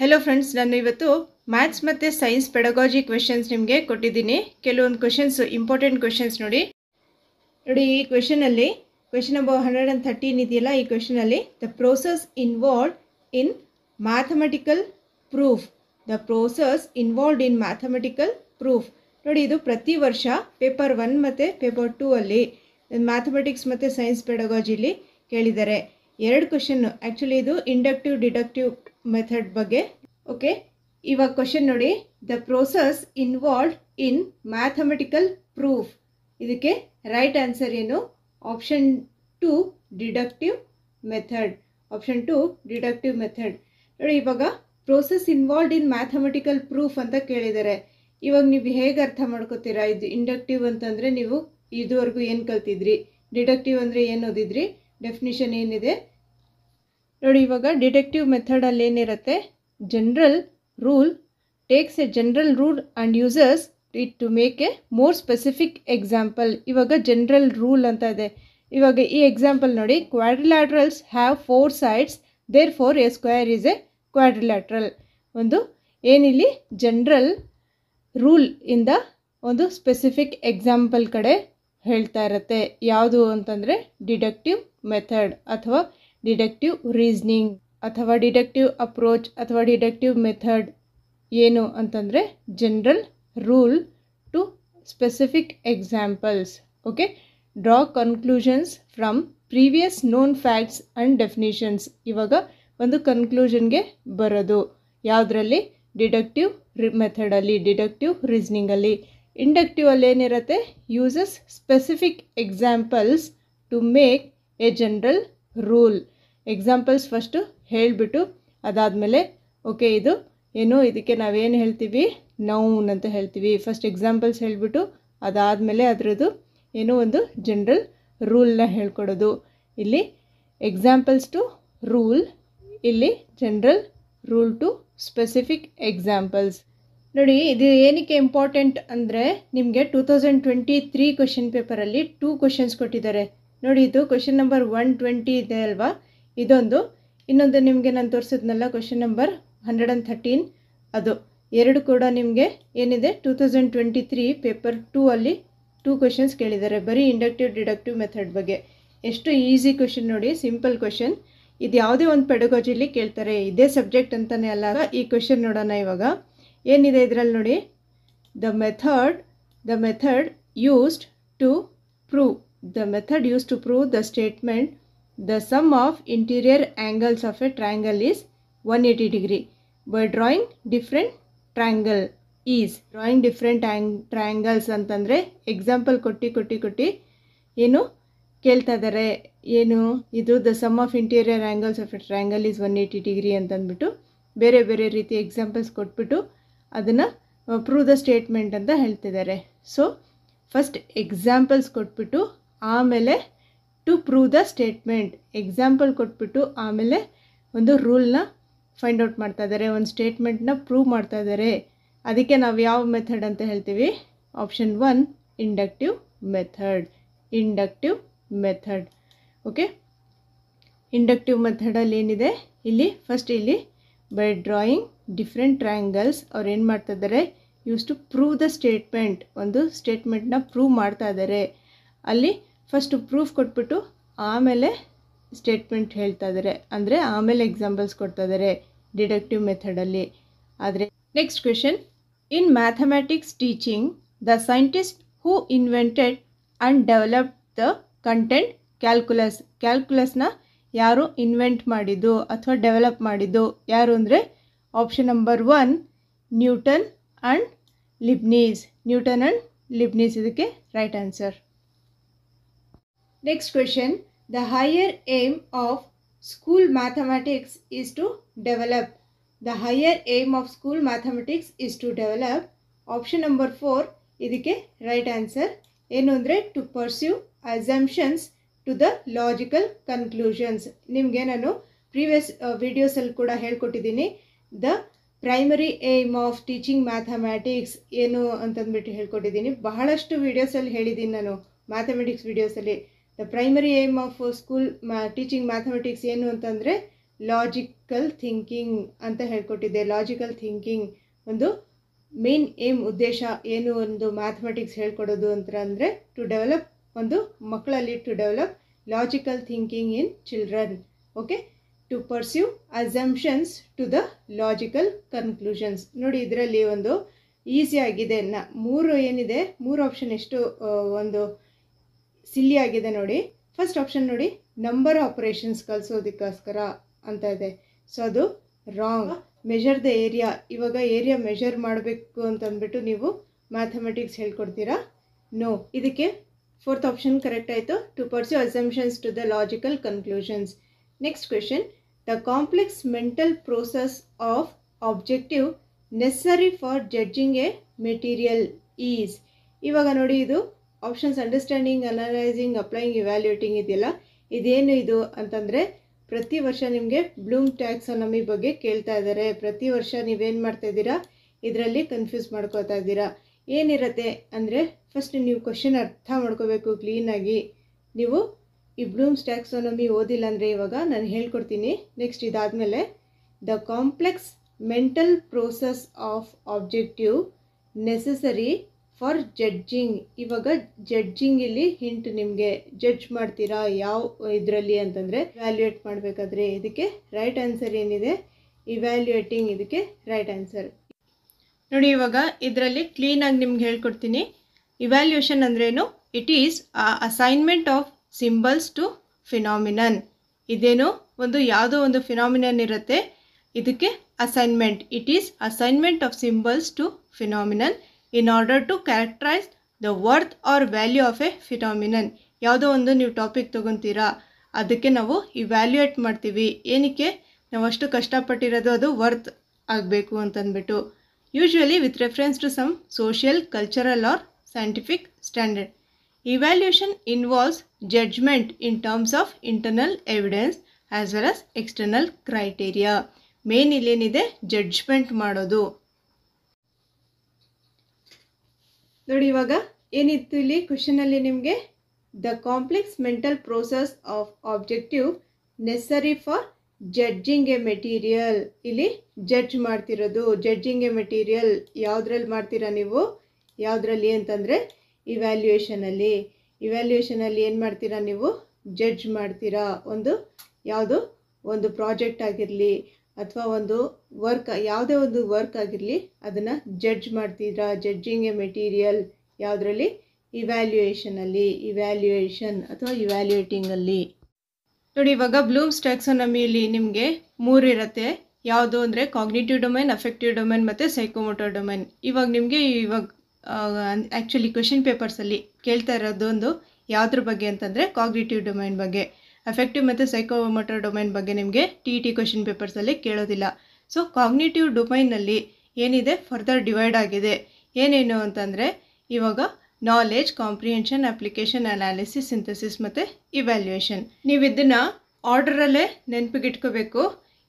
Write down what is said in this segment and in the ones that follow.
Hello friends ನಾನು ಇವತ್ತು maths ಮತ್ತು ಸೈನ್ಸ್ ಪೆಡಗಾಜಿ ಕ್ವೆಶನ್ಸ್ ನಿಮಗೆ ಕೊಟ್ಟಿದ್ದೀನಿ. ಕೆಲವೊಂದು ಕ್ವೆಶನ್ಸ್ ಇಂಪಾರ್ಟೆಂಟ್ ಕ್ವೆಶನ್ಸ್ ನೋಡಿ. ನೋಡಿ, ಈ ಕ್ವೆಶನಲ್ಲಿ question number hundred and thirteen ಇದೆಯಲ್ಲ, ಈ ಕ್ವೆಶನಲ್ಲಿ the process involve in mathematical proof the process involved in mathematical proof ನೋಡಿ, ಇದು ಪ್ರತಿ ವರ್ಷ ಪೇಪರ್ ಒನ್ ಮತ್ತು ಪೇಪರ್ ಟೂ ಅಲ್ಲಿ ಮ್ಯಾಥಮೆಟಿಕ್ಸ್ ಮತ್ತು ಸೈನ್ಸ್ ಪೆಡಗಾಜಿಲಿ ಕೇಳಿದ್ದಾರೆ. ಎರಡು ಕ್ವೆಶನ್ನು ಆ್ಯಕ್ಚುಲಿ ಇದು ಇಂಡಕ್ಟಿವ್ ಡಿಡಕ್ಟಿವ್ ಮೆಥಡ್ ಬಗ್ಗೆ. ಓಕೆ ಇವಾಗ ಕ್ವಶನ್ ನೋಡಿ. The process involve in mathematical proof ಇದಕ್ಕೆ ರೈಟ್ ಆನ್ಸರ್ ಏನು? Option two deductive method option two deductive method ನೋಡಿ, ಇವಾಗ process involved in mathematical proof ಅಂತ ಕೇಳಿದ್ದಾರೆ. ಇವಾಗ ನೀವು ಹೇಗೆ ಅರ್ಥ ಮಾಡ್ಕೋತೀರಾ? ಇದು ಇಂಡಕ್ಟಿವ್ ಅಂತಂದರೆ ನೀವು ಇದುವರೆಗೂ ಏನು ಕಲ್ತಿದ್ರಿ? ಡಿಡಕ್ಟಿವ್ ಅಂದರೆ ಏನು ಓದಿದ್ರಿ? ಡೆಫಿನಿಷನ್ ಏನಿದೆ? ನೋಡಿ, ಇವಾಗ ಡಿಟೆಕ್ಟಿವ್ ಮೆಥಡಲ್ಲಿ ಏನಿರುತ್ತೆ? General rule takes a general rule and uses it to make a more specific example ಇವಾಗ ಜನರಲ್ ರೂಲ್ ಅಂತ ಇದೆ. ಇವಾಗ ಈ ಎಕ್ಸಾಂಪಲ್ ನೋಡಿ quadrilaterals have four sides therefore a square is a quadrilateral ಒಂದು, ಏನಿಲ್ಲಿ? ಜನರಲ್ ರೂಲ್ ಇಂದ ಒಂದು ಸ್ಪೆಸಿಫಿಕ್ ಎಕ್ಸಾಂಪಲ್ ಕಡೆ ಹೇಳ್ತಾ ಇರುತ್ತೆ. ಯಾವುದು ಅಂತಂದರೆ ಡಿಡಕ್ಟಿವ್ ಮೆಥಡ್ ಅಥವಾ ಡಿಡಕ್ಟಿವ್ ರೀಸ್ನಿಂಗ್ ಅಥವಾ ಡಿಡಕ್ಟಿವ್ ಅಪ್ರೋಚ್ ಅಥವಾ ಡಿಡಕ್ಟಿವ್ ಮೆಥಡ್ ಏನು ಅಂತಂದರೆ general rule to specific examples okay draw conclusions from previous known facts and definitions ಇವಾಗ ಒಂದು ಕನ್ಕ್ಲೂಷನ್ಗೆ ಬರೋದು. ಯಾವುದರಲ್ಲಿ? ಡಿಡಕ್ಟಿವ್ ಮೆಥಡಲ್ಲಿ, ಡಿಡಕ್ಟಿವ್ ರೀಸ್ನಿಂಗಲ್ಲಿ. ಇಂಡಕ್ಟಿವ್ ಅಲ್ಲಿ ಏನಿರುತ್ತೆ? Uses specific examples to make a general rule examples first ಹೇಳಿಬಿಟ್ಟು ಅದಾದಮೇಲೆ ಓಕೆ ಇದು ಏನು, ಇದಕ್ಕೆ ನಾವೇನು ಹೇಳ್ತೀವಿ? ನೌನ್ ಅಂತ ಹೇಳ್ತೀವಿ. ಫಸ್ಟ್ ಎಕ್ಸಾಂಪಲ್ಸ್ ಹೇಳಿಬಿಟ್ಟು ಅದಾದಮೇಲೆ ಅದರದ್ದು ಏನೋ ಒಂದು ಜನರಲ್ ರೂಲ್ನ ಹೇಳ್ಕೊಡೋದು. ಇಲ್ಲಿ ಎಕ್ಸಾಂಪಲ್ಸ್ ಟು ರೂಲ್ ಇಲ್ಲಿ general rule to specific examples ನೋಡಿ, ಇದು ಏನಕ್ಕೆ ಇಂಪಾರ್ಟೆಂಟ್ ಅಂದರೆ ನಿಮಗೆ two thousand twenty three question ಪೇಪರಲ್ಲಿ ಟೂ ಕ್ವೆಶನ್ಸ್ ಕೊಟ್ಟಿದ್ದಾರೆ. ನೋಡಿ, ಇದು ಕ್ವಶನ್ ನಂಬರ್ ಒನ್ ಟ್ವೆಂಟಿ ಇದೆ ಅಲ್ವಾ? ಇದೊಂದು. ಇನ್ನೊಂದು ನಿಮಗೆ ನಾನು ತೋರಿಸಿದ್ನಲ್ಲ question number hundred and thirteen ಅದು ಎರಡು ಕೂಡ ನಿಮಗೆ ಏನಿದೆ? Two thousand twenty three paper two ಅಲ್ಲಿ ಟೂ ಕ್ವಶನ್ಸ್ ಕೇಳಿದ್ದಾರೆ. ಬರೀ ಇಂಡಕ್ಟಿವ್ ಡಿಡಕ್ಟಿವ್ ಮೆಥಡ್ ಬಗ್ಗೆ. ಎಷ್ಟು ಈಸಿ ಕ್ವಶನ್ ನೋಡಿ ಸಿಂಪಲ್ ಕ್ವಶನ್ ಇದು ಯಾವುದೇ ಒಂದು ಪೆಡಗಾಜಿಲಿ ಕೇಳ್ತಾರೆ. ಇದೇ ಸಬ್ಜೆಕ್ಟ್ ಅಂತಲೇ ಅಲ್ಲ ಈ ಕ್ವೆಶನ್ ನೋಡೋಣ ಇವಾಗ. ಏನಿದೆ ಇದರಲ್ಲಿ ನೋಡಿ? The method the method used to prove the method use to prove the statement the sum of interior angles of a triangle is one eighty degree drawing different triangle is drawing different and triangles ಅಂತಂದರೆ example ಕೊಟ್ಟು ಕೊಟ್ಟು ಕೊಟ್ಟು ಏನು ಕೇಳ್ತಾ ಇದ್ದಾರೆ ಏನು? ಇದು the sum of interior angles of a triangle is one eighty degree ಅಂತಂದ್ಬಿಟ್ಟು ಬೇರೆ ಬೇರೆ ರೀತಿ ಎಕ್ಸಾಂಪಲ್ಸ್ ಕೊಟ್ಬಿಟ್ಟು ಅದನ್ನು ಪ್ರೂವ್ ದ ಸ್ಟೇಟ್ಮೆಂಟ್ ಅಂತ ಹೇಳ್ತಿದ್ದಾರೆ ಸೊ ಫಸ್ಟ್ ಎಕ್ಸಾಂಪಲ್ಸ್ ಕೊಟ್ಬಿಟ್ಟು ಆಮೇಲೆ to prove the statement example ಕೊಟ್ಬಿಟ್ಟು ಆಮೇಲೆ ಒಂದು ರೂಲ್ನ ಫೈಂಡ್ ಔಟ್ ಮಾಡ್ತಾ ಇದ್ದಾರೆ ಒಂದು ಸ್ಟೇಟ್ಮೆಂಟ್ನ ಪ್ರೂವ್ ಮಾಡ್ತಾ ಇದ್ದಾರೆ ಅದಕ್ಕೆ ನಾವು ಯಾವ ಮೆಥಡ್ ಅಂತ ಹೇಳ್ತೀವಿ? Option one inductive method inductive method okay inductive ಮೆಥಡಲ್ಲಿ ಏನಿದೆ? ಇಲ್ಲಿ ಫಸ್ಟ್ ಇಲ್ಲಿ ಬೈ ಡ್ರಾಯಿಂಗ್ ಡಿಫ್ರೆಂಟ್ ಟ್ರಯಾಂಗಲ್ಸ್ ಅವ್ರು ಏನು ಮಾಡ್ತಾ ಇದ್ದಾರೆ use to prove the statement ಒಂದು ಸ್ಟೇಟ್ಮೆಂಟ್ನ ಪ್ರೂವ್ ಮಾಡ್ತಾ ಇದ್ದಾರೆ ಅಲ್ಲಿ ಫಸ್ಟು ಪ್ರೂಫ್ ಕೊಟ್ಬಿಟ್ಟು ಆಮೇಲೆ ಸ್ಟೇಟ್ಮೆಂಟ್ ಹೇಳ್ತಾ ಇದ್ದಾರೆ ಅಂದರೆ ಆಮೇಲೆ ಎಕ್ಸಾಂಪಲ್ಸ್ ಕೊಡ್ತಾ ಇದ್ದಾರೆ ಡಿಡಕ್ಟಿವ್ ಮೆಥಡಲ್ಲಿ ಆದರೆ next question in mathematics teaching the scientist who invented and develop the content calculus ಕ್ಯಾಲ್ಕುಲಸ್ನ ಯಾರು ಇನ್ವೆಂಟ್ ಮಾಡಿದ್ದು ಅಥವಾ ಡೆವಲಪ್ ಮಾಡಿದ್ದು? ಯಾರು ಅಂದರೆ option number one Newton and Leibniz Newton and Leibniz ಇದಕ್ಕೆ right answer next question the higher aim of school mathematics is to develop the higher aim of school mathematics is to develop option number four ಇದಕ್ಕೆ right answer ಏನು ಅಂದರೆ to pursue assumptions to the logical conclusions ನಿಮಗೆ ನಾನು previous ವಿಡಿಯೋಸಲ್ಲಿ ಕೂಡ ಹೇಳ್ಕೊಟ್ಟಿದ್ದೀನಿ. The primary aim of teaching mathematics ಏನು ಅಂತಂದ್ಬಿಟ್ಟು ಹೇಳ್ಕೊಟ್ಟಿದ್ದೀನಿ. ಬಹಳಷ್ಟು ವೀಡಿಯೋಸಲ್ಲಿ ಹೇಳಿದ್ದೀನಿ ನಾನು mathematics ವೀಡಿಯೋಸಲ್ಲಿ primary aim of school teaching mathematics ಏನು ಅಂತಂದರೆ ಲಾಜಿಕಲ್ ಥಿಂಕಿಂಗ್ ಅಂತ ಹೇಳ್ಕೊಟ್ಟಿದ್ದೆ. ಲಾಜಿಕಲ್ ಥಿಂಕಿಂಗ್ ಒಂದು ಮೇನ್ ಏಮ್ ಉದ್ದೇಶ ಏನು ಒಂದು ಮ್ಯಾಥಮೆಟಿಕ್ಸ್ ಹೇಳ್ಕೊಡೋದು ಅಂತ ಅಂದರೆ ಟು ಡೆವಲಪ್ ಒಂದು ಮಕ್ಕಳಲ್ಲಿ to develop logical thinking in children okay to pursue assumptions to the logical conclusions ನೋಡಿ, ಇದರಲ್ಲಿ ಒಂದು ಈಸಿ ಆಗಿದೆ. ನ, ಮೂರು ಏನಿದೆ? ಮೂರು ಆಪ್ಷನ್ ಎಷ್ಟು ಒಂದು ಸಿಲ್ಲಿ ಆಗಿದೆ ನೋಡಿ. ಫಸ್ಟ್ ಆಪ್ಷನ್ ನೋಡಿ ನಂಬರ್ ಆಪರೇಷನ್ಸ್ ಕಲಿಸೋದಕ್ಕೋಸ್ಕರ ಅಂತ ಇದೆ. ಸೊ ಅದು ರಾಂಗ್ ಮೆಷರ್ ದ ಏರಿಯಾ ಇವಾಗ ಏರಿಯಾ ಮೆಷರ್ ಮಾಡಬೇಕು ಅಂತ ಅಂದ್ಬಿಟ್ಟು ನೀವು ಮ್ಯಾಥಮೆಟಿಕ್ಸ್ ಹೇಳ್ಕೊಡ್ತೀರಾ? ನೋ ಇದಕ್ಕೆ ಫೋರ್ತ್ ಆಪ್ಷನ್ ಕರೆಕ್ಟ್ ಆಯಿತು. To pursue assumptions to the logical conclusions next question the complex mental process of objective necessary for judging a material is ಇವಾಗ ನೋಡಿ ಇದು options understanding analysing applying evaluating ಇದೆಯಲ್ಲ? ಇದೇನು ಇದು ಅಂತಂದರೆ ಪ್ರತಿ ವರ್ಷ ನಿಮಗೆ ಬ್ಲೂಮ್ ಟ್ಯಾಕ್ಸನಮಿ ಬಗ್ಗೆ ಕೇಳ್ತಾ ಇದ್ದಾರೆ ಪ್ರತಿ ವರ್ಷ ನೀವೇನು ಮಾಡ್ತಾ ಇದ್ದೀರಾ? ಇದರಲ್ಲಿ ಕನ್ಫ್ಯೂಸ್ ಮಾಡ್ಕೋತಾ ಇದ್ದೀರಾ. ಏನಿರುತ್ತೆ ಅಂದರೆ ಫಸ್ಟ್ ನೀವು ಕ್ವಶನ್ ಅರ್ಥ ಮಾಡ್ಕೋಬೇಕು ಕ್ಲೀನಾಗಿ ನೀವು ಈ ಬ್ಲೂಮ್ಸ್ ಟ್ಯಾಕ್ಸೋನಮಿ ಓದಿಲ್ಲ ಅಂದರೆ ಇವಾಗ ನಾನು ಹೇಳ್ಕೊಡ್ತೀನಿ. ನೆಕ್ಸ್ಟ್ ಇದಾದಮೇಲೆ the complex mental process of objective necessary for judging ಇವಾಗ ಜಡ್ಜಿಂಗ್ ಇಲ್ಲಿ ಹಿಂಟ್ ನಿಮಗೆ ಜಡ್ಜ್ ಮಾಡ್ತೀರಾ? ಯಾವ ಇದರಲ್ಲಿ ಅಂತಂದರೆ ವ್ಯಾಲ್ಯೂಯೇಟ್ ಮಾಡಬೇಕಾದ್ರೆ ಇದಕ್ಕೆ ರೈಟ್ ಆನ್ಸರ್ ಏನಿದೆ? ಇವ್ಯಾಲ್ಯೂಯೇಟಿಂಗ್ ಇದಕ್ಕೆ ರೈಟ್ ಆನ್ಸರ್ ನೋಡಿ ಇವಾಗ ಇದರಲ್ಲಿ ಕ್ಲೀನಾಗಿ ನಿಮ್ಗೆ ಹೇಳ್ಕೊಡ್ತೀನಿ. ಇವ್ಯಾಲ್ಯೂಯೇಷನ್ ಅಂದ್ರೇನು? It is assignment of symbols to phenomenon ಇದೇನು? ಒಂದು ಯಾವುದೋ ಒಂದು ಫಿನಾಮಿನನ್ ಇರುತ್ತೆ. ಇದಕ್ಕೆ assignment it is assignment of symbols to phenomenon in order to characterise the worth or value of a phenomenon ಯಾವುದೋ ಒಂದು ನೀವು ಟಾಪಿಕ್ ತೊಗೊತೀರಾ, ಅದಕ್ಕೆ ನಾವು ಇವ್ಯಾಲ್ಯೂಯೇಟ್ ಮಾಡ್ತೀವಿ. ಏನಕ್ಕೆ? ನಾವು ಅಷ್ಟು ಕಷ್ಟಪಟ್ಟಿರೋದು ಅದು ವರ್ತ್ ಆಗಬೇಕು ಅಂತಂದ್ಬಿಟ್ಟು. Usually with reference to some social cultural or scientific standard evaluation involves judgement in terms of internal evidence as well as external criteria main ಇಲ್ಲೇನಿದೆ? Judgement ಮಾಡೋದು. ನೋಡಿ ಇವಾಗ ಏನಿತ್ತು ಇಲ್ಲಿ? ಕ್ವಶನಲ್ಲಿ ನಿಮಗೆ the complex mental process of objective necessary for judging a material ಇಲ್ಲಿ judge ಮಾಡ್ತಿರೋದು. Judging a material ಯಾವುದ್ರಲ್ಲಿ ಮಾಡ್ತೀರಾ ನೀವು? ಯಾವುದ್ರಲ್ಲಿ ಅಂತಂದರೆ ಇವ್ಯಾಲ್ಯೂಯೇಷನಲ್ಲಿ ಇವ್ಯಾಲ್ಯೂಯೇಷನಲ್ಲಿ ಏನು ಮಾಡ್ತೀರಾ ನೀವು? ಜಡ್ಜ್ ಮಾಡ್ತೀರಾ. ಒಂದು ಯಾವುದು? ಒಂದು ಪ್ರಾಜೆಕ್ಟ್ ಆಗಿರಲಿ, ಅಥವಾ ಒಂದು ವರ್ಕ್ ಯಾವುದೇ ಒಂದು ವರ್ಕ್ ಆಗಿರಲಿ, ಅದನ್ನು ಜಡ್ಜ್ ಮಾಡ್ತಿದ್ರಾ ಜಡ್ಜಿಂಗ್ ಎ ಮೆಟೀರಿಯಲ್ ಯಾವುದರಲ್ಲಿ? ಇವ್ಯಾಲ್ಯೂಯೇಷನಲ್ಲಿ ಇವ್ಯಾಲ್ಯೂಯೇಷನ್ ಅಥವಾ ಇವ್ಯಾಲ್ಯೂಯೇಟಿಂಗಲ್ಲಿ ನೋಡಿ, ಇವಾಗ ಬ್ಲೂಮ್ಸ್ ಟ್ಯಾಕ್ಸೋನಮಿಯಲ್ಲಿ ನಿಮಗೆ ಮೂರು ಇರುತ್ತೆ. ಯಾವುದು ಅಂದರೆ ಕಾಗ್ನಿಟಿವ್ ಡೊಮೈನ್ ಅಫೆಕ್ಟಿವ್ ಡೊಮೈನ್ ಮತ್ತು ಸೈಕೋಮೋಟರ್ ಡೊಮೈನ್ ಇವಾಗ ನಿಮಗೆ ಇವಾಗ ಆ್ಯಕ್ಚುಲಿ ಕ್ವೆಶನ್ ಪೇಪರ್ಸಲ್ಲಿ ಕೇಳ್ತಾ ಇರೋದೊಂದು ಯಾವುದ್ರ ಬಗ್ಗೆ ಅಂತಂದರೆ ಕಾಗ್ನಿಟಿವ್ ಡೊಮೈನ್ ಬಗ್ಗೆ. ಅಫೆಕ್ಟಿವ್ ಮತ್ತು ಸೈಕೋಮೋಟರ್ ಡೊಮೈನ್ ಬಗ್ಗೆ ನಿಮಗೆ ಟಿ ಟಿ ಕ್ವೆಶನ್ ಪೇಪರ್ಸಲ್ಲಿ ಕೇಳೋದಿಲ್ಲ. ಸೊ ಕಾಗ್ನಿಟಿವ್ ಡೊಮೈನಲ್ಲಿ ಏನಿದೆ? ಫರ್ದರ್ ಡಿವೈಡ್ ಆಗಿದೆ. ಏನೇನು ಅಂತಂದರೆ ಇವಾಗ knowledge comprehension application analysis synthesis ಮತ್ತು ಇವ್ಯಾಲ್ಯೂಯೇಷನ್ ನೀವು ಇದನ್ನು ಆರ್ಡ್ರಲ್ಲೇ ನೆನಪಿಗಿಟ್ಕೋಬೇಕು.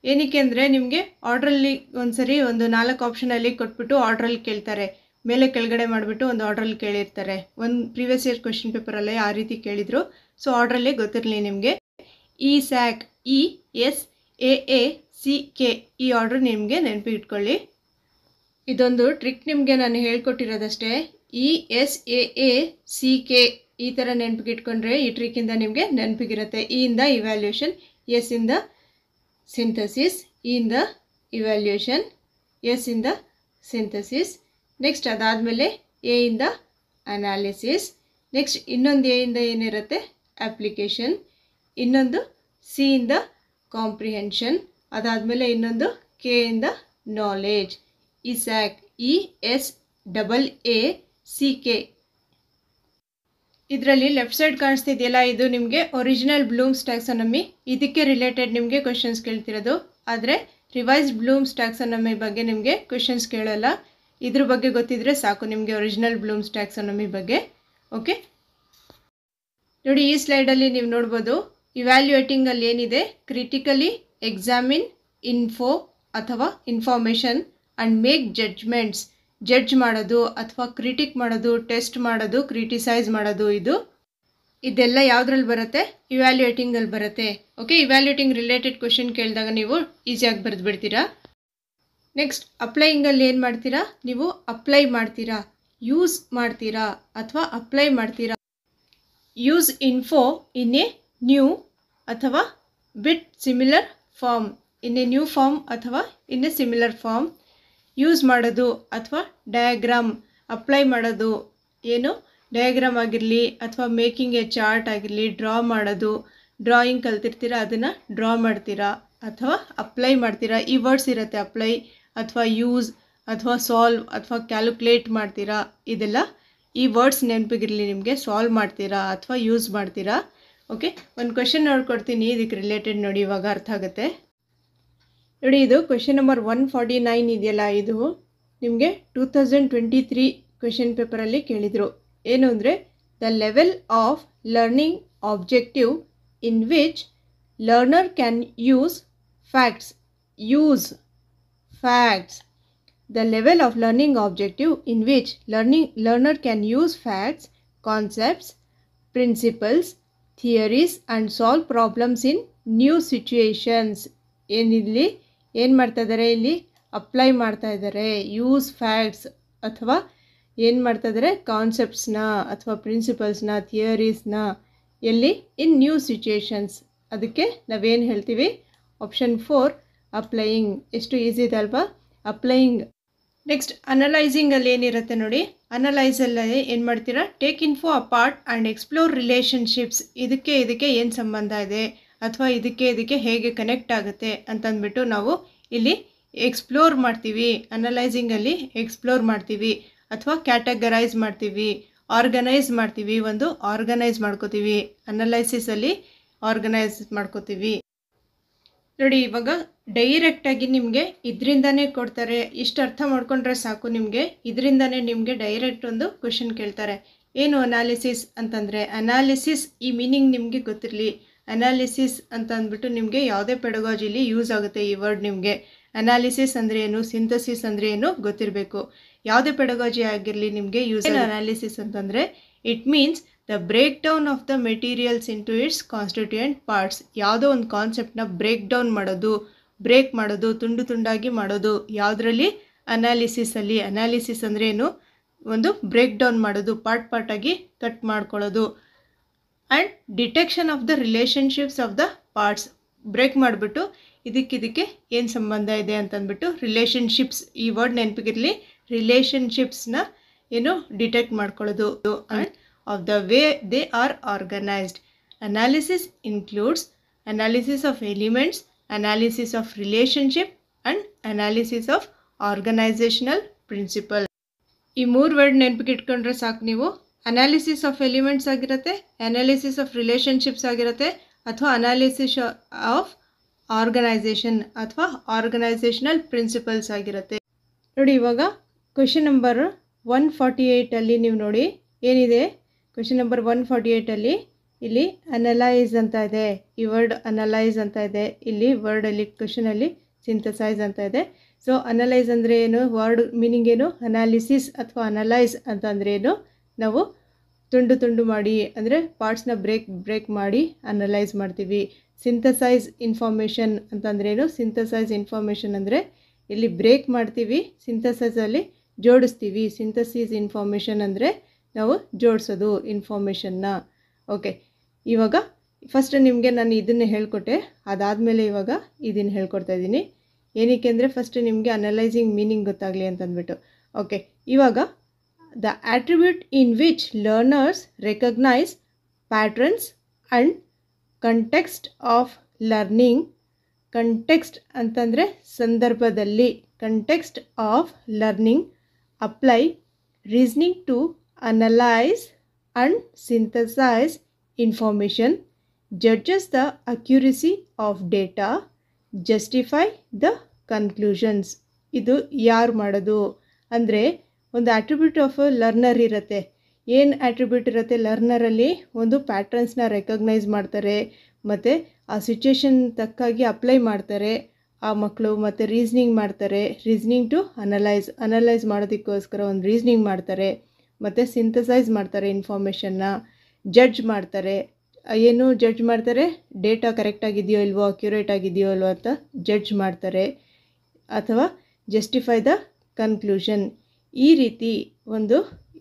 ಏನಕ್ಕೆ ಅಂದರೆ ನಿಮಗೆ ಆರ್ಡ್ರಲ್ಲಿ ಒಂದ್ಸರಿ ಒಂದು ನಾಲ್ಕು ಆಪ್ಷನಲ್ಲಿ ಕೊಟ್ಬಿಟ್ಟು ಆರ್ಡ್ರಲ್ಲಿ ಕೇಳ್ತಾರೆ. ಮೇಲೆ ಕೆಳಗಡೆ ಮಾಡಿಬಿಟ್ಟು ಒಂದು ಆರ್ಡ್ರಲ್ಲಿ ಕೇಳಿರ್ತಾರೆ. ಒಂದು ಪ್ರೀವಿಯಸ್ ಇಯರ್ ಕ್ವೆಶನ್ ಪೇಪರಲ್ಲೇ ಆ ರೀತಿ ಕೇಳಿದರು. ಸೊ ಆರ್ಡ್ರಲ್ಲೇ ಗೊತ್ತಿರಲಿ ನಿಮಗೆ. Isaac E S A A C K ಈ ಆರ್ಡ್ರ್ ನಿಮಗೆ ನೆನಪಿಟ್ಕೊಳ್ಳಿ ಇದೊಂದು ಟ್ರಿಕ್ ನಿಮಗೆ ನಾನು ಹೇಳ್ಕೊಟ್ಟಿರೋದಷ್ಟೇ. E S A A C K ಈ ಥರ ನೆನಪಿಗಿಟ್ಕೊಂಡ್ರೆ ಈ ಟ್ರಿಕ್ಕಿಂದ ನಿಮಗೆ ನೆನಪಿಗಿರುತ್ತೆ. ಇ ಇಂದ ಇವ್ಯಾಲ್ಯೂಷನ್ ಎಸ್ ಇಂದ ಸಿಂಥಸಿಸ್ ಇ ಇಂದ ಇವ್ಯಾಲ್ಯೂಷನ್ ಎಸ್ ಇಂದ ಸಿಂಥಸಿಸ್ ನೆಕ್ಸ್ಟ್ ಅದಾದಮೇಲೆ ಎ ಇಂದ ಅನಾಲಿಸಿಸ್ ನೆಕ್ಸ್ಟ್ ಇನ್ನೊಂದು ಎ ಇಂದ ಏನಿರುತ್ತೆ? ಅಪ್ಲಿಕೇಶನ್ ಇನ್ನೊಂದು ಸಿ ಇಂದ ಕಾಂಪ್ರಿಹೆನ್ಷನ್ ಅದಾದಮೇಲೆ ಇನ್ನೊಂದು ಕೆ ಇಂದ knowledge Isaac E S double A C K ಇದರಲ್ಲಿ ಲೆಫ್ಟ್ ಸೈಡ್ ಕಾಣಿಸ್ತಿದೆಯಲ್ಲ, ಇದು ನಿಮಗೆ ಒರಿಜಿನಲ್ ಬ್ಲೂಮ್ಸ್ ಟ್ಯಾಕ್ಸನಮಿ ಇದಕ್ಕೆ ರಿಲೇಟೆಡ್ ನಿಮಗೆ ಕ್ವೆಶನ್ಸ್ ಕೇಳ್ತಿರೋದು. ಆದರೆ ರಿವೈಸ್ ಬ್ಲೂಮ್ಸ್ ಟ್ಯಾಕ್ಸನಮಿ ಬಗ್ಗೆ ನಿಮಗೆ ಕ್ವೆಶನ್ಸ್ ಕೇಳಲ್ಲ. ಇದ್ರ ಬಗ್ಗೆ ಗೊತ್ತಿದ್ರೆ ಸಾಕು ನಿಮಗೆ ಒರಿಜಿನಲ್ ಬ್ಲೂಮ್ಸ್ ಟ್ಯಾಕ್ಸನಮಿ ಬಗ್ಗೆ. ಓಕೆ ನೋಡಿ, ಈ ಸ್ಲೈಡಲ್ಲಿ ನೀವು ನೋಡ್ಬೋದು ಇವ್ಯಾಲ್ಯೂಯೇಟಿಂಗಲ್ಲಿ ಏನಿದೆ? ಕ್ರಿಟಿಕಲಿ ಎಕ್ಸಾಮಿನ್ ಇನ್ಫೋ ಅಥವಾ information and make judgments judge ಮಾಡೋದು ಅಥವಾ ಕ್ರಿಟಿಕ್ ಮಾಡೋದು ಟೆಸ್ಟ್ ಮಾಡೋದು ಕ್ರಿಟಿಸೈಸ್ ಮಾಡೋದು ಇದು. ಇದೆಲ್ಲ ಯಾವುದ್ರಲ್ಲಿ ಬರುತ್ತೆ? ಇವ್ಯಾಲ್ಯೂಯೇಟಿಂಗಲ್ಲಿ ಬರುತ್ತೆ. ಓಕೆ ಇವ್ಯಾಲ್ಯೂಯೇಟಿಂಗ್ ರಿಲೇಟೆಡ್ ಕ್ವೆಶನ್ ಕೇಳಿದಾಗ ನೀವು ಈಸಿಯಾಗಿ ಬರೆದು ಬಿಡ್ತೀರಾ ನೆಕ್ಸ್ಟ್ ಅಪ್ಲೈಯಿಂಗಲ್ಲಿ ಏನು ಮಾಡ್ತೀರಾ? ನೀವು ಅಪ್ಲೈ ಮಾಡ್ತೀರಾ? ಯೂಸ್ ಮಾಡ್ತೀರಾ? ಅಥವಾ ಅಪ್ಲೈ ಮಾಡ್ತೀರಾ? Use info in a new ಅಥವಾ bit similar form in a new form ಅಥವಾ in a similar form use ಮಾಡೋದು ಅಥವಾ ಡಯಾಗ್ರಾಮ್ ಅಪ್ಲೈ ಮಾಡೋದು, ಏನು? ಡಯಾಗ್ರಾಮ್ ಆಗಿರಲಿ ಅಥವಾ ಮೇಕಿಂಗ್ ಎ ಚಾರ್ಟ್ ಆಗಿರಲಿ ಡ್ರಾ ಮಾಡೋದು ಡ್ರಾಯಿಂಗ್ ಕಲ್ತಿರ್ತೀರಾ, ಅದನ್ನು ಡ್ರಾ ಮಾಡ್ತೀರಾ, ಅಥವಾ ಅಪ್ಲೈ ಮಾಡ್ತೀರಾ, ಈ ವರ್ಡ್ಸ್ ಇರುತ್ತೆ ಅಪ್ಲೈ ಅಥವಾ ಯೂಸ್ ಅಥವಾ ಸಾಲ್ವ್ ಅಥವಾ ಕ್ಯಾಲ್ಕುಲೇಟ್ ಮಾಡ್ತೀರಾ, ಇದೆಲ್ಲ ಈ ವರ್ಡ್ಸ್ ನೆನಪಿಗಿರಲಿ ನಿಮಗೆ ಸಾಲ್ವ್ ಮಾಡ್ತೀರಾ ಅಥವಾ ಯೂಸ್ ಮಾಡ್ತೀರಾ. ಓಕೆ ಒಂದು ಕ್ವೆಶನ್ ನೋಡ್ಕೊಡ್ತೀನಿ, ಇದಕ್ಕೆ ರಿಲೇಟೆಡ್ ನೋಡಿ ಇವಾಗ ಅರ್ಥ ಆಗುತ್ತೆ. ನೋಡಿ ಇದು question number one forty nine ಇದೆಯಲ್ಲ ಇದು. ನಿಮಗೆ two thousand twenty three question ಪೇಪರಲ್ಲಿ ಕೇಳಿದರು. ಏನು ಅಂದರೆ the level of learning objective in which learner can use facts use facts the level of learning objective in which learning learner can use facts concepts principles theories and solve problems in new situations ಏನಿಲ್ಲಿ ಏನು ಮಾಡ್ತಾ ಇದ್ದಾರೆ ಇಲ್ಲಿ apply ಮಾಡ್ತಾ ಇದ್ದಾರೆ use facts ಅಥವಾ ಏನು ಮಾಡ್ತಾ ಇದ್ದಾರೆ ಕಾನ್ಸೆಪ್ಟ್ಸ್ನ ಅಥವಾ ಪ್ರಿನ್ಸಿಪಲ್ಸ್ನ ಥಿಯರೀಸ್ನ ಎಲ್ಲಿ? ಇನ್ ನ್ಯೂ ಸಿಚುಯೇಷನ್ಸ್ ಅದಕ್ಕೆ ನಾವೇನು ಹೇಳ್ತೀವಿ? ಆಪ್ಷನ್ ಫೋರ್ ಅಪ್ಲೈಯಿಂಗ್ ಎಷ್ಟು ಈಸಿ ಇದೆ ಅಲ್ವಾ? ಅಪ್ಲೈಯಿಂಗ್ ನೆಕ್ಸ್ಟ್ ಅನಲೈಸಿಂಗಲ್ಲಿ ಏನಿರುತ್ತೆ ನೋಡಿ ಅನಲೈಸಲ್ಲೇ ಏನು ಮಾಡ್ತೀರಾ? Take info apart and explore relationships ಇದಕ್ಕೆ ಇದಕ್ಕೆ ಏನು ಸಂಬಂಧ ಇದೆ? ಅಥವಾ ಇದಕ್ಕೆ ಇದಕ್ಕೆ ಹೇಗೆ ಕನೆಕ್ಟ್ ಆಗುತ್ತೆ ಅಂತಂದ್ಬಿಟ್ಟು ನಾವು ಇಲ್ಲಿ ಎಕ್ಸ್ಪ್ಲೋರ್ ಮಾಡ್ತೀವಿ. ಅನಲೈಸಿಂಗಲ್ಲಿ ಎಕ್ಸ್ಪ್ಲೋರ್ ಮಾಡ್ತೀವಿ. ಅಥವಾ ಕ್ಯಾಟಗರೈಸ್ ಮಾಡ್ತೀವಿ. ಆರ್ಗನೈಸ್ ಮಾಡ್ತೀವಿ. ಒಂದು ಆರ್ಗನೈಸ್ ಮಾಡ್ಕೋತೀವಿ. ಅನಲೈಸಿಸಲ್ಲಿ ಆರ್ಗನೈಸ್ ಮಾಡ್ಕೋತೀವಿ. ನೋಡಿ ಇವಾಗ ಡೈರೆಕ್ಟಾಗಿ ನಿಮಗೆ ಇದರಿಂದನೇ ಕೊಡ್ತಾರೆ. ಇಷ್ಟು ಅರ್ಥ ಮಾಡ್ಕೊಂಡ್ರೆ ಸಾಕು ನಿಮಗೆ. ಇದರಿಂದನೇ ನಿಮಗೆ ಡೈರೆಕ್ಟ್ ಒಂದು ಕ್ವೆಶನ್ ಕೇಳ್ತಾರೆ. ಏನು ಅನಾಲಿಸಿಸ್ ಅಂತಂದರೆ ಅನಾಲಿಸಿಸ್ ಈ ಮೀನಿಂಗ್ ನಿಮಗೆ ಗೊತ್ತಿರಲಿ. ಅನಾಲಿಸಿಸ್ ಅಂತ ಅಂದ್ಬಿಟ್ಟು ನಿಮಗೆ ಯಾವುದೇ ಪೆಡಗಾಜಿಲಿ ಯೂಸ್ ಆಗುತ್ತೆ ಈ ವರ್ಡ್ ನಿಮಗೆ. ಅನಾಲಿಸಿಸ್ ಅಂದರೆ ಏನು? ಸಿಂಥಸಿಸ್ ಅಂದರೆ ಏನು? ಗೊತ್ತಿರಬೇಕು. ಯಾವುದೇ ಪೆಡಗಾಜಿ ಆಗಿರಲಿ ನಿಮಗೆ ಯೂಸ್ ಅನಾಲಿಸಿಸ್ ಅಂತಂದರೆ? It means the break down of the materials into its constituent parts ಯಾವುದೋ ಒಂದು ಕಾನ್ಸೆಪ್ಟನ್ನ ಬ್ರೇಕ್ ಡೌನ್ ಮಾಡೋದು ಬ್ರೇಕ್ ಮಾಡೋದು, ತುಂಡು ತುಂಡಾಗಿ ಮಾಡೋದು. ಯಾವುದರಲ್ಲಿ? ಅನಾಲಿಸಿಸಲ್ಲಿ ಅನಾಲಿಸಿಸ್ ಅಂದರೆ ಏನು? ಒಂದು ಬ್ರೇಕ್ ಡೌನ್ ಮಾಡೋದು ಪಾರ್ಟ್ ಪಾರ್ಟಾಗಿ ಕಟ್ ಮಾಡ್ಕೊಳ್ಳೋದು. And detection of the relationships of the parts break ಮಾಡಿಬಿಟ್ಟು ಇದಕ್ಕಿದಕ್ಕೆ ಏನು ಸಂಬಂಧ ಇದೆ ಅಂತಂದ್ಬಿಟ್ಟು ರಿಲೇಷನ್ಶಿಪ್ಸ್ ಈ ವರ್ಡ್ ನೆನಪಿಗಿರಲಿ ರಿಲೇಷನ್ಶಿಪ್ಸ್ನ ಏನು ಡಿಟೆಕ್ಟ್ ಮಾಡ್ಕೊಳ್ಳೋದು. And of the way they are organized. Analysis includes analysis of elements, analysis of relationship and analysis of organisational principle ಈ ಮೂರು ವರ್ಡ್ ನೆನಪಿಗೆ ಇಟ್ಕೊಂಡ್ರೆ ಸಾಕು ನೀವು. ಅನಾಲಿಸಿಸ್ ಆಫ್ ಎಲಿಮೆಂಟ್ಸ್ ಆಗಿರುತ್ತೆ ಅನಾಲಿಸಿಸ್ ಆಫ್ ರಿಲೇಷನ್ಶಿಪ್ಸ್ ಆಗಿರುತ್ತೆ ಅಥವಾ ಅನಾಲಿಸಿಸ್ ಆಫ್ ಆರ್ಗನೈಸೇಷನ್ ಅಥವಾ ಆರ್ಗನೈಸೇಷನಲ್ ಪ್ರಿನ್ಸಿಪಲ್ಸ್ ಆಗಿರುತ್ತೆ. ನೋಡಿ ಇವಾಗ ಕ್ವೆಶನ್ ನಂಬರ್ ಒನ್ ಫಾರ್ಟಿ ಏಯ್ಟಲ್ಲಿ ನೀವು ನೋಡಿ ಏನಿದೆ? ಕ್ವೆಶನ್ ನಂಬರ್ ಒನ್ ಫಾರ್ಟಿ ಏಯ್ಟಲ್ಲಿ ಇಲ್ಲಿ ಅನಲೈಸ್ ಅಂತ ಇದೆ, ಈ ವರ್ಡ್ ಅನಲೈಸ್ ಅಂತ ಇದೆ, ಇಲ್ಲಿ ವರ್ಡಲ್ಲಿ ಕ್ವೆಶನಲ್ಲಿ ಸಿಂಥಸೈಸ್ ಅಂತ ಇದೆ. ಸೊ ಅನಲೈಸ್ ಅಂದರೆ ಏನು? ವರ್ಡ್ ಮೀನಿಂಗ್ ಏನು? ಅನಾಲಿಸಿಸ್ ಅಥವಾ ಅನಲೈಸ್ ಅಂತಂದರೆ ಏನು? ನಾವು ತುಂಡು ತುಂಡು ಮಾಡಿ, ಅಂದರೆ ಪಾರ್ಟ್ಸ್ನ ಬ್ರೇಕ್ ಬ್ರೇಕ್ ಮಾಡಿ ಅನಲೈಸ್ ಮಾಡ್ತೀವಿ. ಸಿಂಥಸೈಸ್ ಇನ್ಫಾರ್ಮೇಷನ್ ಅಂತಂದ್ರೇನು ಸಿಂಥಸೈಸ್ ಇನ್ಫಾರ್ಮೇಷನ್ ಅಂದರೆ ಇಲ್ಲಿ ಬ್ರೇಕ್ ಮಾಡ್ತೀವಿ ಸಿಂಥಸೈಸಲ್ಲಿ ಜೋಡಿಸ್ತೀವಿ. ಸಿಂಥಸಿಸ್ ಇನ್ಫಾರ್ಮೇಷನ್ ಅಂದರೆ ನಾವು ಜೋಡಿಸೋದು ಇನ್ಫಾರ್ಮೇಷನ್ನ ಓಕೆ ಇವಾಗ ಫಸ್ಟ್ ನಿಮಗೆ ನಾನು ಇದನ್ನು ಹೇಳ್ಕೊಟ್ಟೆ. ಅದಾದಮೇಲೆ ಇವಾಗ ಇದನ್ನು ಹೇಳ್ಕೊಡ್ತಾ ಇದ್ದೀನಿ. ಏನಕ್ಕೆ ಅಂದರೆ ಫಸ್ಟ್ ನಿಮಗೆ ಅನಲೈಸಿಂಗ್ ಮೀನಿಂಗ್ ಗೊತ್ತಾಗಲಿ ಅಂತಂದ್ಬಿಟ್ಟು. ಓಕೆ ಇವಾಗ the attribute in which learners recognise patterns and context of learning context ಅಂತಂದರೆ ಸಂದರ್ಭದಲ್ಲಿ. Context of learning apply reasoning to analyse and synthesize information judges the accuracy of data justify the conclusions ಇದು ಯಾರು ಮಾಡೋದು? ಅಂದರೆ ಒಂದು attribute of learner ಇರುತ್ತೆ. ಏನು attribute ಇರುತ್ತೆ? ಲರ್ನರಲ್ಲಿ ಒಂದು ಪ್ಯಾಟ್ರನ್ಸ್ನ ರೆಕಗ್ನೈಸ್ ಮಾಡ್ತಾರೆ, ಮತ್ತು ಆ ಸಿಚುಯೇಷನ್ ತಕ್ಕಾಗಿ ಅಪ್ಲೈ ಮಾಡ್ತಾರೆ, ಆ ಮಕ್ಕಳು ಮತ್ತು ರೀಸ್ನಿಂಗ್ ಮಾಡ್ತಾರೆ. ರೀಸ್ನಿಂಗ್ ಟು ಅನಲೈಸ್ ಅನಲೈಸ್ ಮಾಡೋದಕ್ಕೋಸ್ಕರ ಒಂದು ರೀಸ್ನಿಂಗ್ ಮಾಡ್ತಾರೆ. ಮತ್ತು ಸಿಂಥಸೈಸ್ ಮಾಡ್ತಾರೆ ಇನ್ಫಾರ್ಮೇಷನ್ನ ಜಡ್ಜ್ ಮಾಡ್ತಾರೆ. ಏನು ಜಡ್ಜ್ ಮಾಡ್ತಾರೆ? ಡೇಟಾ ಕರೆಕ್ಟಾಗಿದೆಯೋ ಇಲ್ವೋ ಅಕ್ಯುರೇಟ್ ಆಗಿದೆಯೋ ಇಲ್ವೋ ಅಂತ ಜಡ್ಜ್ ಮಾಡ್ತಾರೆ. ಅಥವಾ ಜಸ್ಟಿಫೈ ದ ಕನ್ಕ್ಲೂಷನ್ ಈ ರೀತಿ ಒಂದು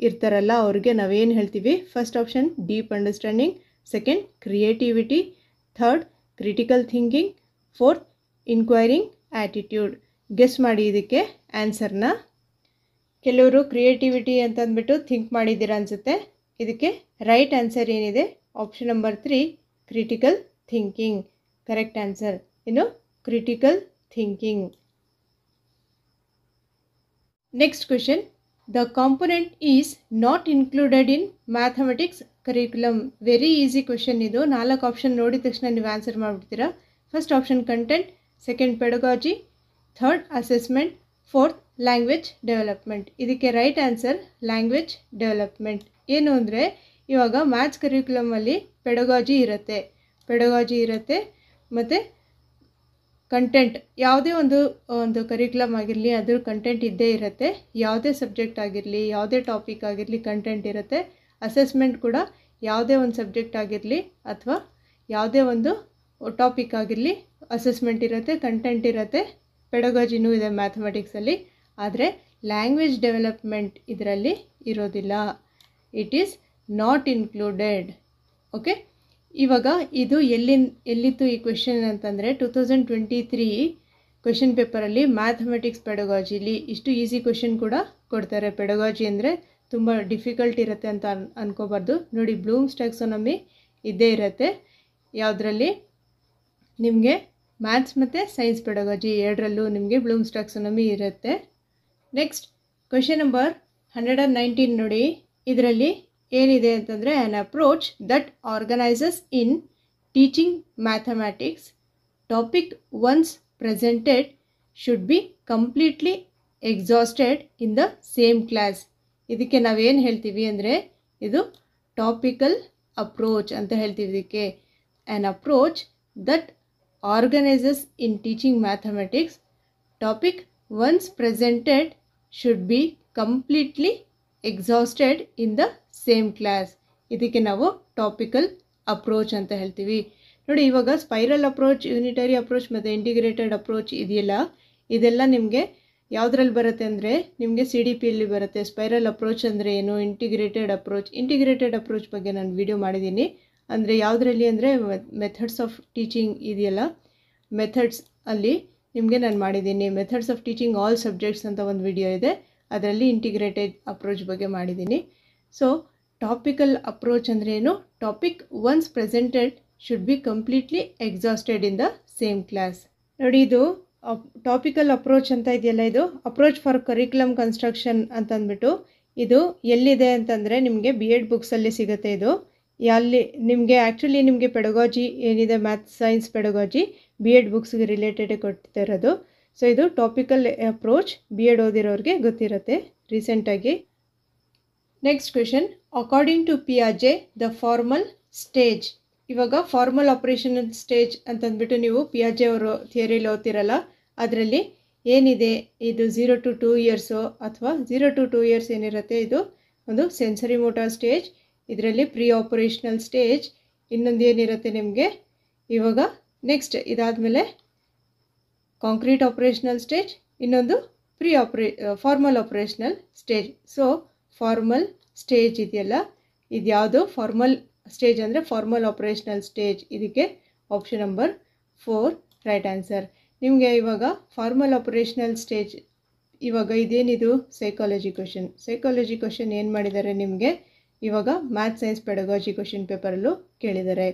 ಇರ್ತಾರಲ್ಲ, ಅವ್ರಿಗೆ ನಾವೇನು ಹೇಳ್ತೀವಿ? First option deep understanding second creativity third critical thinking fourth inquiring attitude guess ಮಾಡಿ ಇದಕ್ಕೆ ಆನ್ಸರ್ನ ಕೆಲವರು ಕ್ರಿಯೇಟಿವಿಟಿ ಅಂತಂದ್ಬಿಟ್ಟು ಥಿಂಕ್ ಮಾಡಿದ್ದೀರಾ ಅನಿಸುತ್ತೆ. ಇದಕ್ಕೆ ರೈಟ್ ಆನ್ಸರ್ ಏನಿದೆ? Option number three critical thinking correct answer ಇನ್ನು critical thinking next question the component is not included in mathematics curriculum very easy question ಇದು. ನಾಲ್ಕು ಆಪ್ಷನ್ ನೋಡಿದ ತಕ್ಷಣ ನೀವು answer ಮಾಡಿಬಿಡ್ತೀರಾ. First option content second pedagogy third assessment fourth language development ಇದಕ್ಕೆ right answer language development ಏನು ಅಂದರೆ, ಇವಾಗ maths ಕರಿಕ್ಯುಲಮಲ್ಲಿ ಪೆಡಗಾಜಿ ಇರುತ್ತೆ. ಪೆಡಗಾಜಿ ಇರುತ್ತೆ, ಮತ್ತು ಕಂಟೆಂಟ್ ಯಾವುದೇ ಒಂದು ಒಂದು ಕರಿಕ್ಯುಲಮ್ ಆಗಿರಲಿ ಅದ್ರ ಕಂಟೆಂಟ್ ಇದ್ದೇ ಇರುತ್ತೆ. ಯಾವುದೇ ಸಬ್ಜೆಕ್ಟ್ ಆಗಿರಲಿ, ಯಾವುದೇ ಟಾಪಿಕ್ ಆಗಿರಲಿ ಕಂಟೆಂಟ್ ಇರುತ್ತೆ. ಅಸೆಸ್ಮೆಂಟ್ ಕೂಡ ಯಾವುದೇ ಒಂದು ಸಬ್ಜೆಕ್ಟ್ ಆಗಿರಲಿ, ಅಥವಾ ಯಾವುದೇ ಒಂದು ಟಾಪಿಕ್ ಆಗಿರಲಿ ಅಸೆಸ್ಮೆಂಟ್ ಇರುತ್ತೆ ಕಂಟೆಂಟ್ ಇರುತ್ತೆ. ಪೆಡಗಾಜಿನೂ ಇದೆ ಮ್ಯಾಥಮೆಟಿಕ್ಸಲ್ಲಿ ಆದರೆ ಲ್ಯಾಂಗ್ವೇಜ್ ಡೆವಲಪ್ಮೆಂಟ್ ಇದರಲ್ಲಿ ಇರೋದಿಲ್ಲ. It is not included okay ಇವಾಗ ಇದು ಎಲ್ಲಿನ, ಎಲ್ಲಿತ್ತು ಈ ಕ್ವೆಶನ್ ಅಂತಂದರೆ two thousand twenty three question ಪೇಪರಲ್ಲಿ ಮ್ಯಾಥಮೆಟಿಕ್ಸ್ ಪೆಡಗಾಜಿಲಿ ಇಷ್ಟು ಈಸಿ ಕ್ವೆಶನ್ ಕೂಡ ಕೊಡ್ತಾರೆ. ಪೆಡಗಾಜಿ ಅಂದರೆ ತುಂಬ ಡಿಫಿಕಲ್ಟ್ ಇರುತ್ತೆ ಅಂತ ಅನ್, ಅನ್ಕೋಬಾರ್ದು. ನೋಡಿ ಬ್ಲೂಮ್ಸ್ ಟ್ಯಾಕ್ಸೋನಮಿ ಇದ್ದೇ ಇರುತ್ತೆ. ಯಾವುದರಲ್ಲಿ? ನಿಮಗೆ ಮ್ಯಾಥ್ಸ್ ಮತ್ತು ಸೈನ್ಸ್ ಪೆಡಗಾಜಿ ಎರಡರಲ್ಲೂ ನಿಮಗೆ ಬ್ಲೂಮ್ಸ್ ಟ್ಯಾಕ್ಸೋನಮಿ ಇರುತ್ತೆ. Next question number hundred and nineteen ನೋಡಿ. ಇದರಲ್ಲಿ ಏನಿದೆ ಅಂತಂದರೆ an approach that organises in teaching mathematics topic once presented should be completely exhausted in the same class ಇದಕ್ಕೆ ನಾವೇನು ಹೇಳ್ತೀವಿ ಅಂದರೆ, ಇದು ಟಾಪಿಕಲ್ ಅಪ್ರೋಚ್ ಅಂತ ಹೇಳ್ತೀವಿ ಇದಕ್ಕೆ. An approach that organises in teaching mathematics topic once presented should be completely exhausted in the same class ಇದಕ್ಕೆ ನಾವು ಟಾಪಿಕಲ್ ಅಪ್ರೋಚ್ ಅಂತ ಹೇಳ್ತೀವಿ. ನೋಡಿ, ಇವಾಗ ಸ್ಪೈರಲ್ ಅಪ್ರೋಚ್ ಯೂನಿಟರಿ ಅಪ್ರೋಚ್ ಮತ್ತು ಇಂಟಿಗ್ರೇಟೆಡ್ ಅಪ್ರೋಚ್ ಇದೆಯಲ್ಲ? ಇದೆಲ್ಲ ನಿಮಗೆ ಯಾವುದ್ರಲ್ಲಿ ಬರುತ್ತೆ ಅಂದರೆ ನಿಮಗೆ ಸಿ ಡಿ ಪಿಯಲ್ಲಿ ಬರುತ್ತೆ. ಸ್ಪೈರಲ್ ಅಪ್ರೋಚ್ ಅಂದರೆ ಏನು? ಇಂಟಿಗ್ರೇಟೆಡ್ ಅಪ್ರೋಚ್ ಇಂಟಿಗ್ರೇಟೆಡ್ ಅಪ್ರೋಚ್ ಬಗ್ಗೆ ನಾನು ವಿಡಿಯೋ ಮಾಡಿದ್ದೀನಿ. ಅಂದರೆ ಯಾವುದರಲ್ಲಿ ಅಂದರೆ ಮೆಥಡ್ಸ್ ಆಫ್ ಟೀಚಿಂಗ್ ಇದೆಯಲ್ಲ? ಮೆಥಡ್ಸ್ ಅಲ್ಲಿ ನಿಮಗೆ ನಾನು ಮಾಡಿದ್ದೀನಿ methods of teaching all subjects ಅಂತ ಒಂದು ವಿಡಿಯೋ ಇದೆ. ಅದರಲ್ಲಿ ಇಂಟಿಗ್ರೇಟೆಡ್ ಅಪ್ರೋಚ್ ಬಗ್ಗೆ ಮಾಡಿದ್ದೀನಿ. ಸೊ ಟಾಪಿಕಲ್ ಅಪ್ರೋಚ್ ಅಂದರೆ ಏನು? Topic once presented should be completely exhausted in the same class ನೋಡಿ ಇದು ಟಾಪಿಕಲ್ ಅಪ್ರೋಚ್ ಅಂತ ಇದೆಯಲ್ಲ ಇದು? ಅಪ್ರೋಚ್ ಫಾರ್ ಕರಿಕ್ಯುಲಮ್ ಕನ್ಸ್ಟ್ರಕ್ಷನ್ ಅಂತ ಅಂದ್ಬಿಟ್ಟು ಇದು ಎಲ್ಲಿದೆ ಅಂತಂದರೆ ನಿಮಗೆ ಬಿ ಎಡ್ ಬುಕ್ಸಲ್ಲಿ ಸಿಗುತ್ತೆ ಇದು. ಎಲ್ಲಿ, ನಿಮಗೆ ಆ್ಯಕ್ಚುಲಿ ನಿಮಗೆ ಪೆಡಗಾಜಿ ಏನಿದೆ maths science pedagogy B Ed ಬುಕ್ಸ್ಗೆ related ಕೊಡ್ತಾ ಇರೋದು ಸೊ ಇದು ಟಾಪಿಕಲ್ ಅಪ್ರೋಚ್ ಬಿ ಎಡ್ ಓದಿರೋರಿಗೆ ಗೊತ್ತಿರುತ್ತೆ ರೀಸೆಂಟಾಗಿ ನೆಕ್ಸ್ಟ್ ಕ್ವೆಶನ್ ಅಕಾರ್ಡಿಂಗ್ ಟು ಪಿಯಾಜೆ ದ ಫಾರ್ಮಲ್ ಸ್ಟೇಜ್ ಇವಾಗ ಫಾರ್ಮಲ್ ಆಪ್ರೇಷನಲ್ ಸ್ಟೇಜ್ ಅಂತಂದ್ಬಿಟ್ಟು ನೀವು ಪಿಯಾಜೆ ಅವರು ಥಿಯರಿಲಿ ಓದ್ತಿರಲ್ಲ, ಅದರಲ್ಲಿ ಏನಿದೆ? ಇದು ಝೀರೋ ಟು ಟೂ ಇಯರ್ಸು ಅಥವಾ ಝೀರೋ ಟು ಟೂ ಇಯರ್ಸ್ ಏನಿರುತ್ತೆ? ಇದು ಒಂದು ಸೆನ್ಸರಿ ಮೋಟಾರ್ ಸ್ಟೇಜ್ ಇದರಲ್ಲಿ ಪ್ರೀ ಆಪರೇಷನಲ್ ಸ್ಟೇಜ್ ಇನ್ನೊಂದು ಏನಿರುತ್ತೆ ನಿಮಗೆ? ಇವಾಗ ನೆಕ್ಸ್ಟ್ ಇದಾದಮೇಲೆ ಕಾಂಕ್ರೀಟ್ ಆಪರೇಷನಲ್ ಸ್ಟೇಜ್ ಇನ್ನೊಂದು pre ಆಪ್ರೇ formal operational stage so formal stage ಇದೆಯಲ್ಲ ಇದು ಯಾವುದು ಫಾರ್ಮಲ್ ಸ್ಟೇಜ್ ಅಂದರೆ ಫಾರ್ಮಲ್ ಆಪರೇಷನಲ್ ಸ್ಟೇಜ್ ಇದಕ್ಕೆ option number four right answer ನಿಮಗೆ ಇವಾಗ ಫಾರ್ಮಲ್ ಆಪರೇಷನಲ್ ಸ್ಟೇಜ್ ಇವಾಗ ಇದೇನಿದು? ಸೈಕಾಲಜಿ ಕ್ವಶನ್ ಸೈಕಾಲಜಿ ಕ್ವಶನ್ ಏನು ಮಾಡಿದ್ದಾರೆ ನಿಮಗೆ? ಇವಾಗ ಮ್ಯಾಥ್ಸ್ ಸೈನ್ಸ್ ಪೆಡಗಾಜಿ ಕ್ವಶನ್ ಪೇಪರಲ್ಲೂ ಕೇಳಿದ್ದಾರೆ.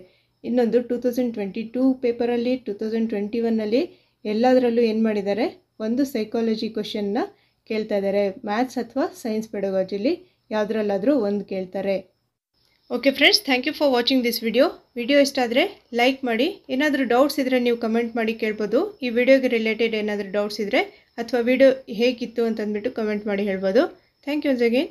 ಇನ್ನೊಂದು ಟೂ ತೌಸಂಡ್ ಟ್ವೆಂಟಿ ಟೂ ಪೇಪರಲ್ಲಿ ಟೂ ತೌಸಂಡ್ ಟ್ವೆಂಟಿ ಒನ್ನಲ್ಲಿ ಎಲ್ಲದರಲ್ಲೂ ಏನು ಮಾಡಿದ್ದಾರೆ? ಒಂದು ಸೈಕಾಲಜಿ ಕ್ವಶನ್ನ ಕೇಳ್ತಾ ಇದ್ದಾರೆ. ಮ್ಯಾಥ್ಸ್ ಅಥವಾ ಸೈನ್ಸ್ ಪೆಡಗಾಜಿಲಿ ಯಾವುದ್ರಲ್ಲಾದರೂ ಒಂದು ಕೇಳ್ತಾರೆ. Okay friends thank you for watching this video video ಇಷ್ಟ ಆದರೆ ಲೈಕ್ ಮಾಡಿ. ಏನಾದರೂ ಡೌಟ್ಸ್ ಇದ್ದರೆ ನೀವು ಕಮೆಂಟ್ ಮಾಡಿ ಕೇಳ್ಬೋದು. ಈ ವಿಡಿಯೋಗೆ ರಿಲೇಟೆಡ್ ಏನಾದರೂ ಡೌಟ್ಸ್ ಇದ್ದರೆ ಅಥವಾ ವಿಡಿಯೋ ಹೇಗಿತ್ತು ಅಂತಂದ್ಬಿಟ್ಟು ಕಮೆಂಟ್ ಮಾಡಿ ಹೇಳ್ಬೋದು. Thank you again